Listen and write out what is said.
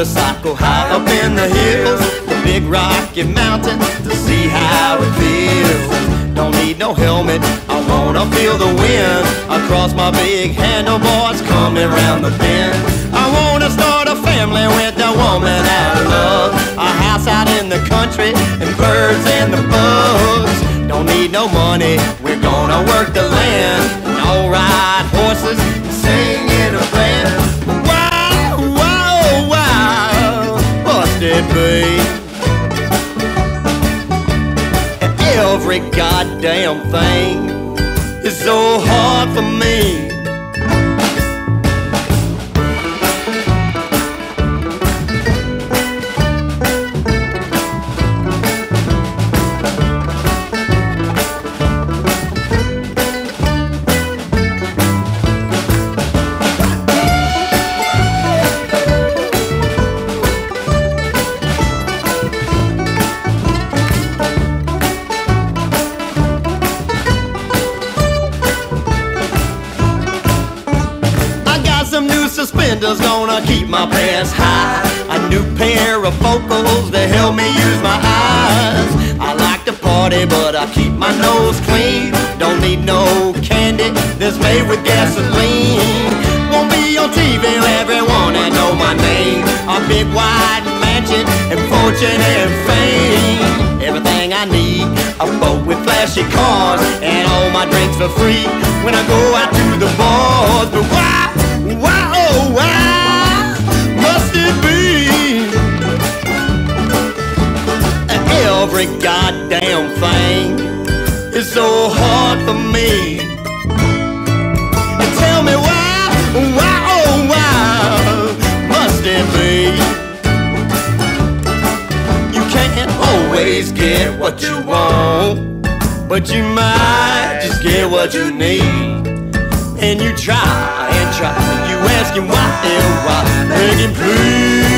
Motorcycle high up in the hills, the big rocky mountains to see how it feels. Don't need no helmet, I wanna feel the wind across my big handlebars coming round the bend. I wanna start a family with a woman I love, a house out in the country and birds and the bugs. Don't need no money, we're gonna work the land, and all ride horses, Every goddamn thing is so hard for me. Suspenders gonna keep my pants high. A new pair of focals to help me use my eyes. I like to party, but I keep my nose clean. Don't need no candy that's made with gasoline. Won't be on TV, everyone and know my name. A big white mansion and fortune and fame. Everything I need, a boat with flashy cars, and all my drinks for free when I go out to the bars. But? Why, is so hard for me? And tell me why, why, oh, why must it be? You can't always get what you want, but you might just get what you need and you try and try. You asking why and why, begging please.